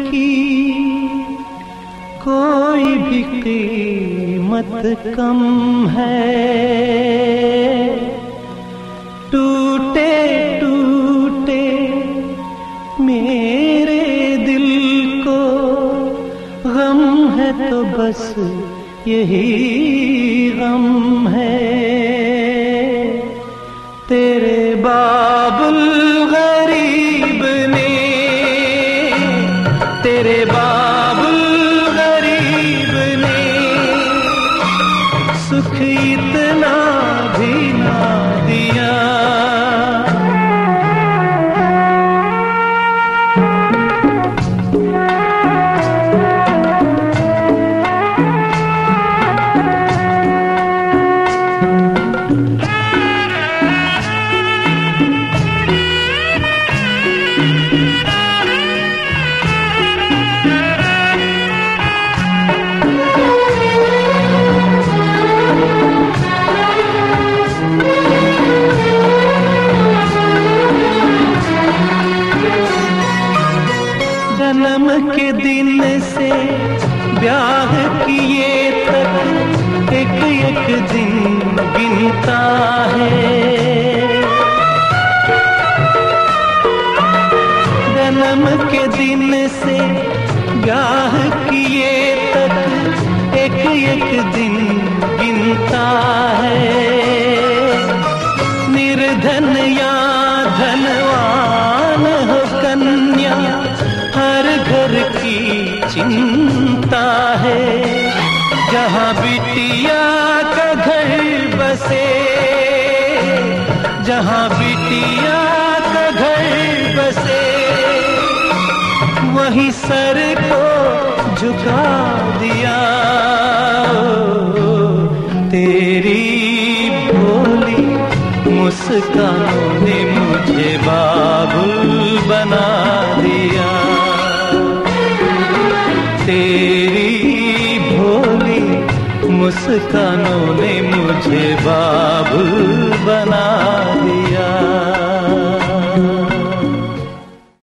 की कोई भी कीमत कम है। टूटे टूटे मेरे दिल को गम है तो बस यही गम है। तेरे बाबुल गरीब ने सुख इतना भी ना के दिन से ब्याह किए तक एक एक दिन गिनता है। जन्म के दिन से ब्याह किए तक एक एक दिन गिनता है। निर्धन या चिंता है, जहाँ बिटिया का घर बसे, जहाँ बिटिया का घर बसे, वही सर को झुका दिया। तेरी भोली मुस्कानों ने मुझे बाबुल बना दिया। तेरी भोली मुस्कानों ने मुझे बाबू बना